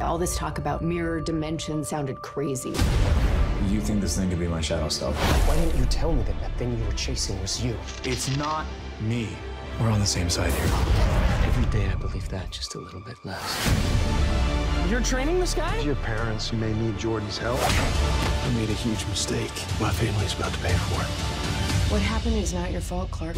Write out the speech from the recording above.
All this talk about mirror dimension sounded crazy. You think this thing could be my shadow self? Why didn't you tell me that that thing you were chasing was you? It's not me. We're on the same side here. Every day I believe that just a little bit less. You're training this guy? Your parents may need Jordan's help. I made a huge mistake. My family's about to pay for it. What happened is not your fault, Clark.